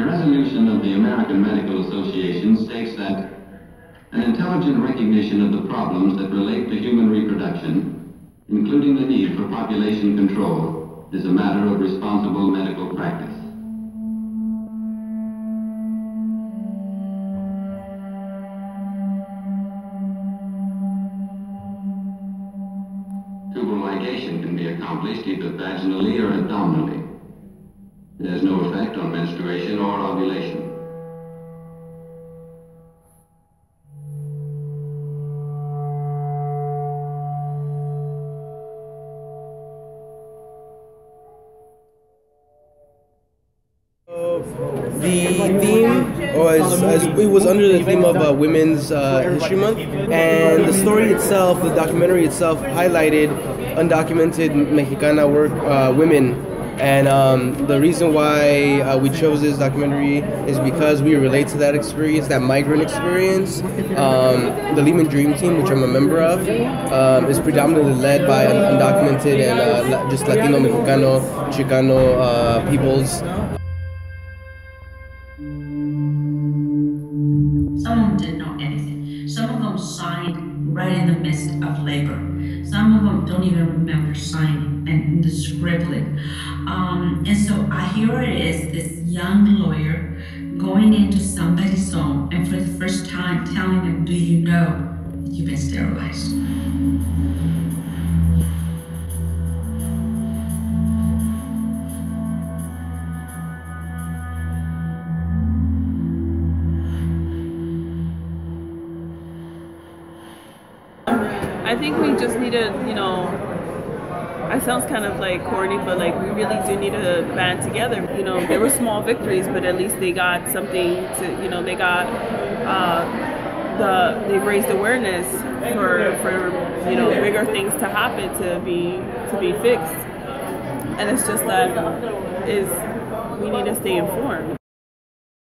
A resolution of the American Medical Association states that an intelligent recognition of the problems that relate to human reproduction, including the need for population control, is a matter of responsible medical practice. Tubal ligation can be accomplished either vaginally or abdominally. Has no effect on menstruation or ovulation. The theme was as it was under the theme of uh, Women's uh, History Month, and the story itself, the documentary itself, highlighted undocumented Mexicana work uh, women. And um, the reason why uh, we chose this documentary is because we relate to that experience, that migrant experience. Um, the Lehman Dream Team, which I'm a member of, um, is predominantly led by undocumented and uh, just Latino, Mexicano, Chicano uh, peoples. Some of them didn't know anything. Some of them signed right in the midst of labor. Some of them don't even remember signing and the scribbling. Um, and so I here it is, this young lawyer going into somebody's home and for the first time telling them, do you know you've been sterilized? I think we just need to, you know, it sounds kind of like corny, but like we really do need to band together. You know, there were small victories, but at least they got something to, you know, they got uh, the they raised awareness for for you know bigger things to happen to be to be fixed, and it's just that is we need to stay informed.